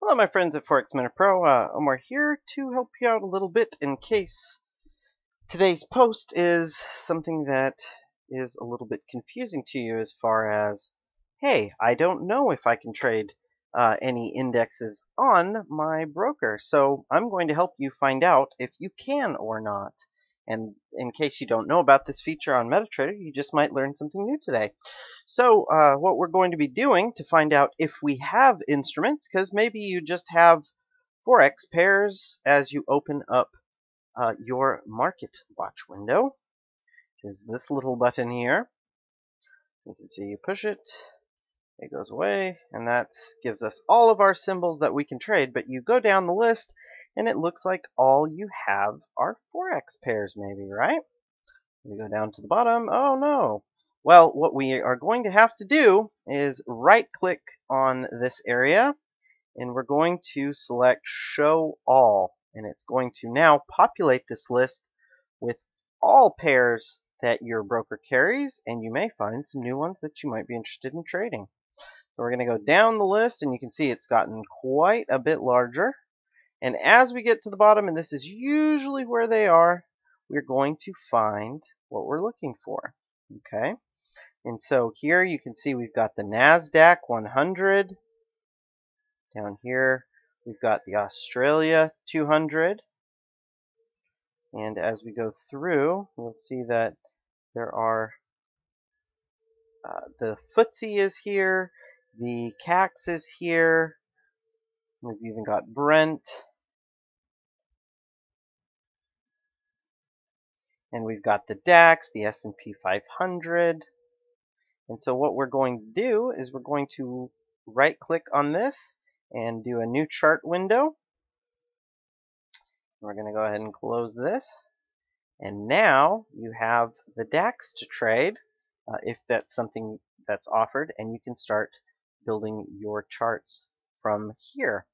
Hello, my friends at Forex Minute Pro. Uh, Omar here to help you out a little bit in case today's post is something that is a little bit confusing to you as far as, hey, I don't know if I can trade uh, any indexes on my broker. So I'm going to help you find out if you can or not. And in case you don't know about this feature on MetaTrader, you just might learn something new today. So uh, what we're going to be doing to find out if we have instruments, because maybe you just have Forex pairs as you open up uh, your Market Watch window, is this little button here. You can see you push it, it goes away, and that gives us all of our symbols that we can trade, but you go down the list and it looks like all you have are Forex pairs maybe, right? We go down to the bottom. Oh no. Well, what we are going to have to do is right click on this area and we're going to select show all and it's going to now populate this list with all pairs that your broker carries and you may find some new ones that you might be interested in trading. So we're going to go down the list and you can see it's gotten quite a bit larger and as we get to the bottom, and this is usually where they are, we're going to find what we're looking for. Okay? And so here you can see we've got the NASDAQ 100. Down here, we've got the Australia 200. And as we go through, you'll see that there are uh, the FTSE is here, the CAC is here, we've even got Brent, and we've got the DAX, the S&P 500. And so what we're going to do is we're going to right click on this and do a new chart window. We're going to go ahead and close this. And now you have the DAX to trade uh, if that's something that's offered and you can start building your charts from here.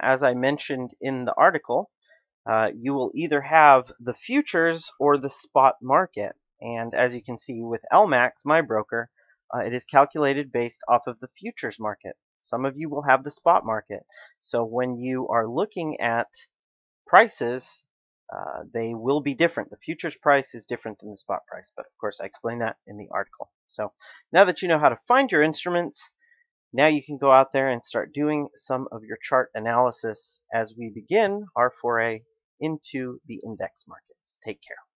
As I mentioned in the article, uh, you will either have the futures or the spot market. And as you can see with LMAX, my broker, uh, it is calculated based off of the futures market. Some of you will have the spot market. So when you are looking at prices, uh, they will be different. The futures price is different than the spot price, but of course I explain that in the article. So now that you know how to find your instruments, now you can go out there and start doing some of your chart analysis as we begin our foray into the index markets. Take care.